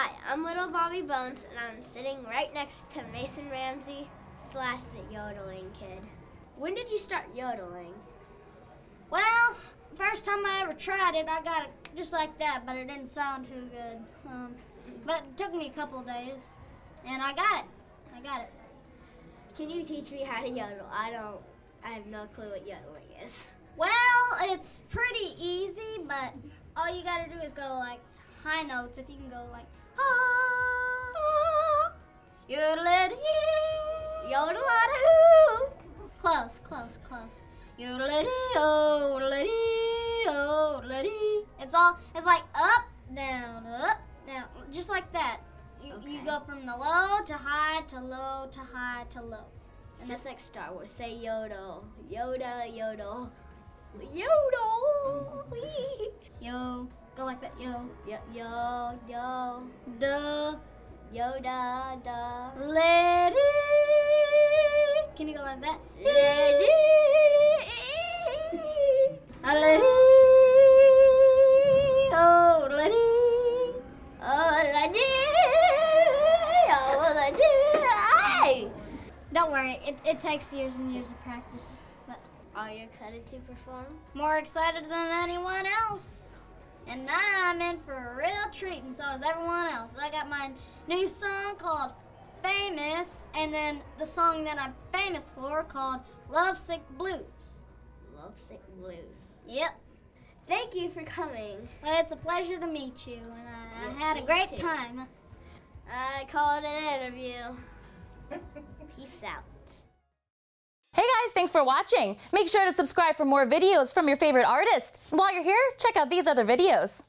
Hi, I'm Little Bobby Bones, and I'm sitting right next to Mason Ramsey slash the yodeling kid. When did you start yodeling? Well, first time I ever tried it, I got it just like that, but it didn't sound too good. Um, but it took me a couple days, and I got it. I got it. Can you teach me how to yodel? I don't, I have no clue what yodeling is. Well, it's pretty easy, but all you gotta do is go like high notes. If you can go like ah, yodelity, Yodel out of close, close, close. Yodelity, yodelity, yodelity. It's all. It's like up, down, up, down, just like that. You, you Okay. go from the low to high to low to high to low. It's just like Star Wars. Say yodel. Yoda, yodel. Yodel. Yo, that. Yo, Yo, yo, yo. duh, Yoda, da. lady. Can you go like that? Lady. A lady, oh lady. Oh, lady. Oh, lady. Ay. Don't worry, it, it takes years and years of practice. But Are you excited to perform? more excited than anyone else. And now I'm in for a real treat, and so is everyone else. I got my new song called Famous, and then the song that I'm famous for called Lovesick Blues. Lovesick Blues. Yep. Thank you for coming. Well, it's a pleasure to meet you, and I, I Yeah, had a great too. time. I called an interview. Peace out. Guys, thanks for watching. Make sure to subscribe for more videos from your favorite artist. While you're here, check out these other videos.